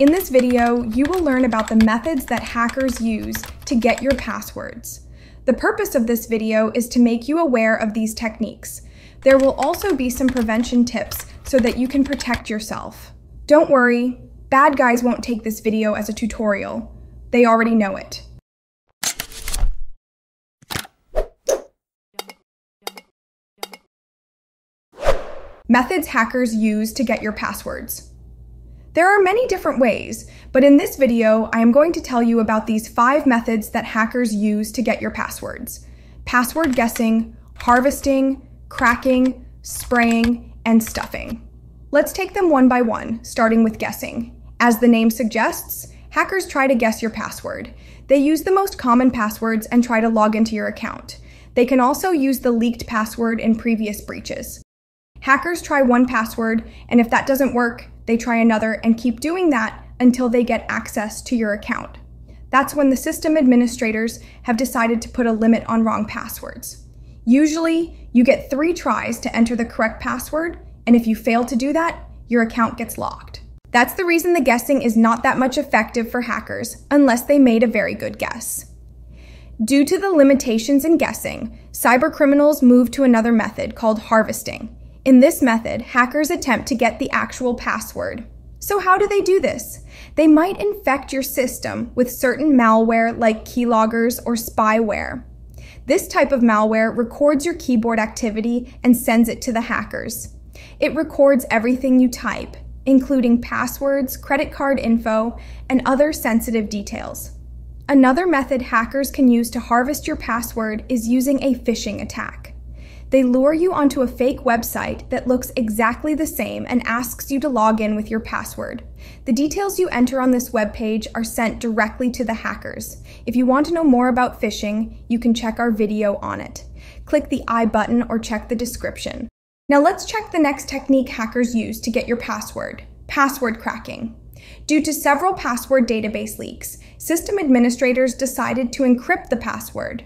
In this video, you will learn about the methods that hackers use to get your passwords. The purpose of this video is to make you aware of these techniques. There will also be some prevention tips so that you can protect yourself. Don't worry, bad guys won't take this video as a tutorial. They already know it. Methods hackers use to get your passwords. There are many different ways, but in this video, I am going to tell you about these five methods that hackers use to get your passwords. Password guessing, harvesting, cracking, spraying, and stuffing. Let's take them one by one, starting with guessing. As the name suggests, hackers try to guess your password. They use the most common passwords and try to log into your account. They can also use the leaked password in previous breaches. Hackers try one password, and if that doesn't work, they try another and keep doing that until they get access to your account. That's when the system administrators have decided to put a limit on wrong passwords. Usually, you get three tries to enter the correct password, and if you fail to do that, your account gets locked. That's the reason the guessing is not that much effective for hackers unless they made a very good guess. Due to the limitations in guessing, cybercriminals move to another method called harvesting. In this method, hackers attempt to get the actual password. So, how do they do this? They might infect your system with certain malware like keyloggers or spyware. This type of malware records your keyboard activity and sends it to the hackers. It records everything you type, including passwords, credit card info, and other sensitive details. Another method hackers can use to harvest your password is using a phishing attack. They lure you onto a fake website that looks exactly the same and asks you to log in with your password. The details you enter on this web page are sent directly to the hackers. If you want to know more about phishing, you can check our video on it. Click the I button or check the description. Now let's check the next technique hackers use to get your password password cracking. Due to several password database leaks, system administrators decided to encrypt the password.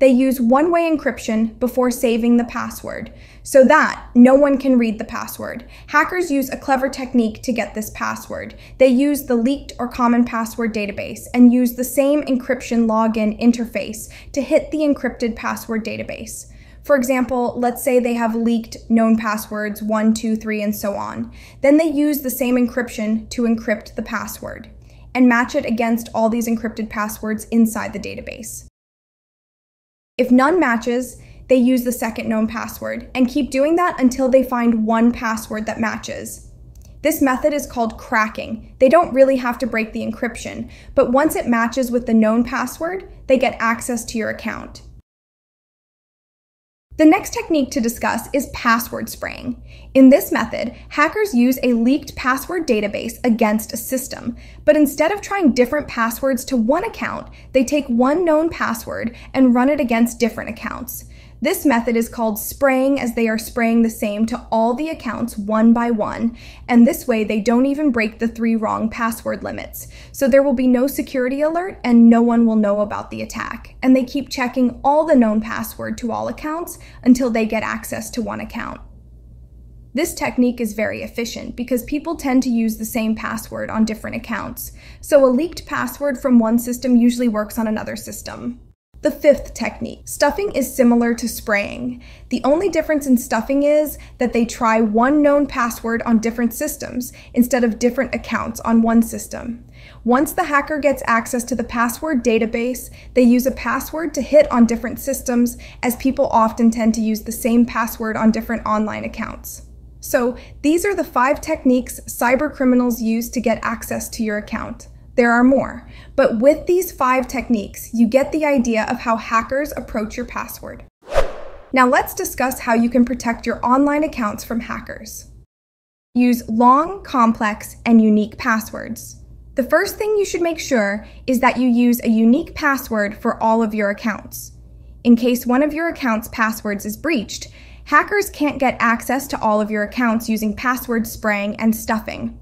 They use one way encryption before saving the password so that no one can read the password. Hackers use a clever technique to get this password. They use the leaked or common password database and use the same encryption login interface to hit the encrypted password database. For example, let's say they have leaked known passwords 1, 2, 3, and so on. Then they use the same encryption to encrypt the password and match it against all these encrypted passwords inside the database. If none matches, they use the second known password and keep doing that until they find one password that matches. This method is called cracking. They don't really have to break the encryption, but once it matches with the known password, they get access to your account. The next technique to discuss is password spraying. In this method, hackers use a leaked password database against a system, but instead of trying different passwords to one account, they take one known password and run it against different accounts. This method is called spraying as they are spraying the same to all the accounts one by one, and this way they don't even break the three wrong password limits. So there will be no security alert and no one will know about the attack. And they keep checking all the known password to all accounts until they get access to one account. This technique is very efficient because people tend to use the same password on different accounts, so a leaked password from one system usually works on another system. The fifth technique, stuffing is similar to spraying. The only difference in stuffing is that they try one known password on different systems instead of different accounts on one system. Once the hacker gets access to the password database, they use a password to hit on different systems as people often tend to use the same password on different online accounts. So, these are the five techniques cyber criminals use to get access to your account. There are more, but with these five techniques, you get the idea of how hackers approach your password. Now let's discuss how you can protect your online accounts from hackers. Use long, complex, and unique passwords. The first thing you should make sure is that you use a unique password for all of your accounts. In case one of your account's passwords is breached, hackers can't get access to all of your accounts using password spraying and stuffing.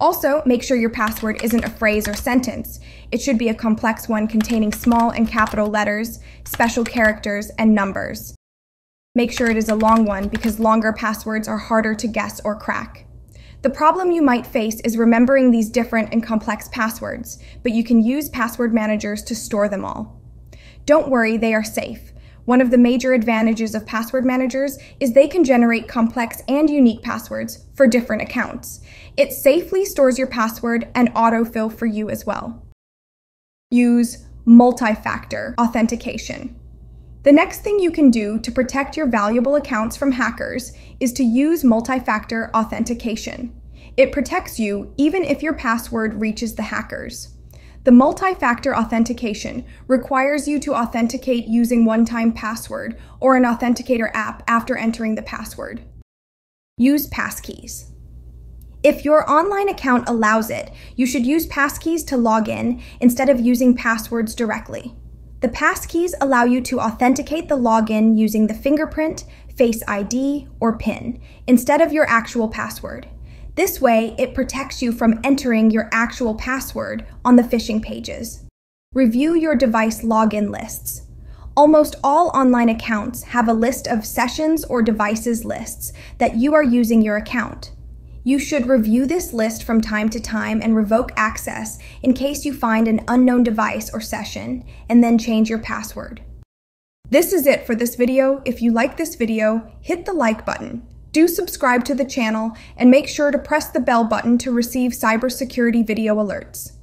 Also, make sure your password isn't a phrase or sentence. It should be a complex one containing small and capital letters, special characters, and numbers. Make sure it is a long one because longer passwords are harder to guess or crack. The problem you might face is remembering these different and complex passwords, but you can use password managers to store them all. Don't worry, they are safe. One of the major advantages of password managers is they can generate complex and unique passwords for different accounts. It safely stores your password and autofill for you as well. Use multi-factor authentication. The next thing you can do to protect your valuable accounts from hackers is to use multi-factor authentication. It protects you even if your password reaches the hackers. The multi-factor authentication requires you to authenticate using one-time password or an authenticator app after entering the password. Use passkeys. If your online account allows it, you should use passkeys to log in instead of using passwords directly. The passkeys allow you to authenticate the login using the fingerprint, Face ID, or PIN instead of your actual password. This way, it protects you from entering your actual password on the phishing pages. Review your device login lists. Almost all online accounts have a list of sessions or devices lists that you are using your account. You should review this list from time to time and revoke access in case you find an unknown device or session, and then change your password. This is it for this video. If you like this video, hit the like button. Do subscribe to the channel and make sure to press the bell button to receive cybersecurity video alerts.